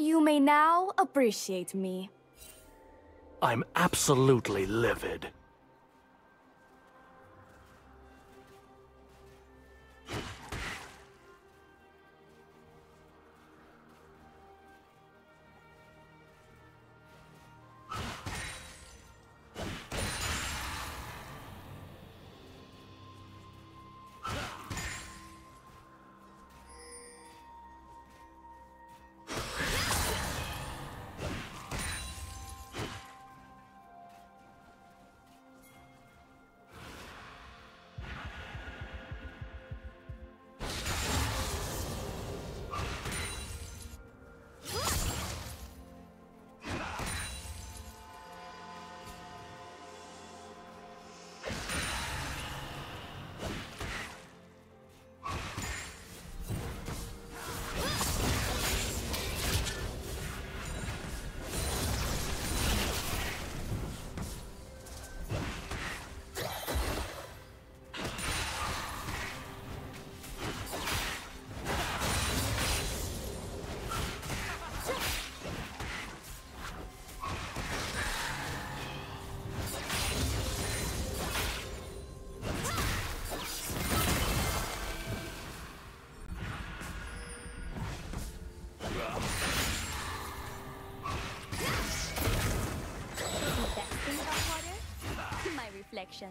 You may now appreciate me. I'm absolutely livid. Reflection.